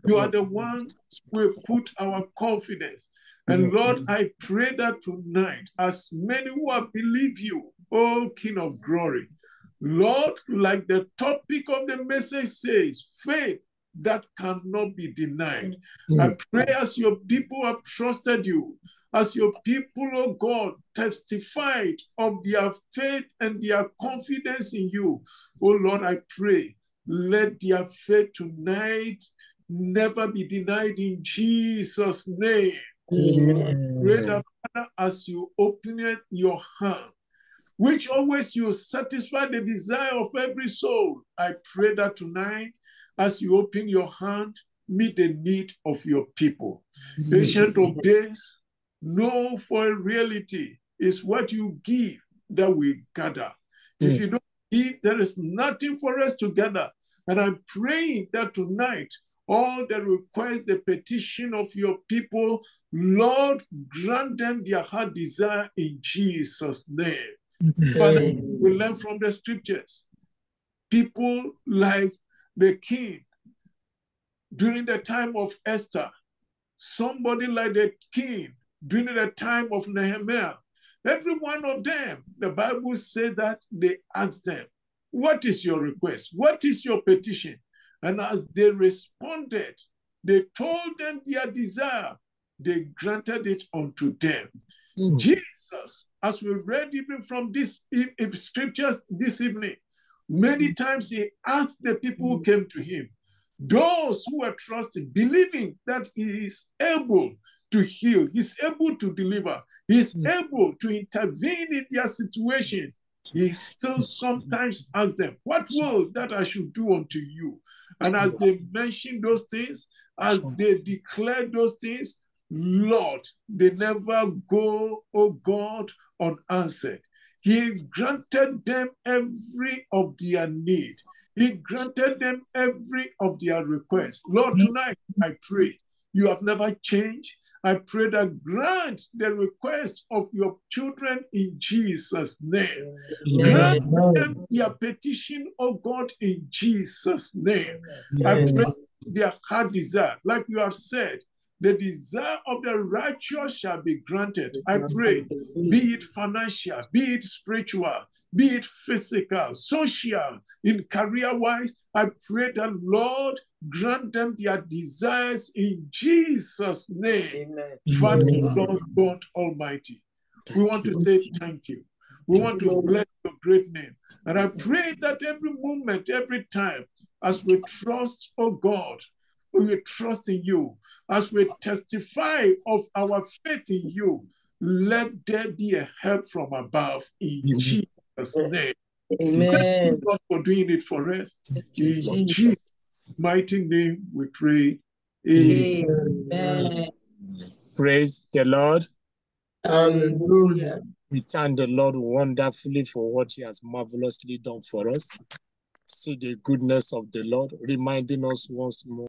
You are the one we put our confidence. And Lord, I pray that tonight, as many who have believed you, O King of glory, Lord, like the topic of the message says, faith that cannot be denied. I hmm. pray as your people have trusted you, as your people, oh God, testified of their faith and their confidence in you. Oh Lord, I pray, let their faith tonight never be denied in Jesus' name. Pray that, Father, as you open it, your hand, which always you satisfy the desire of every soul. I pray that tonight, as you open your hand, meet the need of your people. Ancient of Days, know for a reality is what you give that we gather. If you don't give, there is nothing for us to gather. And I'm praying that tonight, all the request, the petition of your people, Lord, grant them their heart desire in Jesus' name. Father, we learn from the scriptures. People like the king during the time of Esther, somebody like the king during the time of Nehemiah. Every one of them, the Bible said that they asked them, What is your request? What is your petition? And as they responded, they told them their desire. They granted it unto them. Hmm. Jesus, as we read even from this e- e- scriptures this evening, many hmm. times he asked the people who hmm. came to him, those who were trusting, believing that he is able to heal, he's able to deliver, he's able to intervene in their situation. He still sometimes asks them, What will that I should do unto you? And as they mention those things, as they declare those things, Lord, they never go, oh God, unanswered. He granted them every of their need. He granted them every of their requests. Lord, mm-hmm. tonight I pray you have never changed. I pray that grant the request of your children in Jesus' name. Grant them their petition, oh God, in Jesus' name. I pray their heart desire, like you have said, the desire of the righteous shall be granted. I pray, be it financial, be it spiritual, be it physical, social, in career wise. I pray that Lord grant them their desires in Jesus' name. Father, Lord God Almighty, we want to say thank you. We want to bless your great name. And I pray that every moment, every time, as we trust, oh God, we trust in you, as we testify of our faith in you, let there be a help from above in Jesus' name. Amen. Thank God for doing it for us. In Jesus' mighty name we pray. Amen. Amen. Praise the Lord. Hallelujah. We thank the Lord wonderfully for what He has marvelously done for us. See the goodness of the Lord, reminding us once more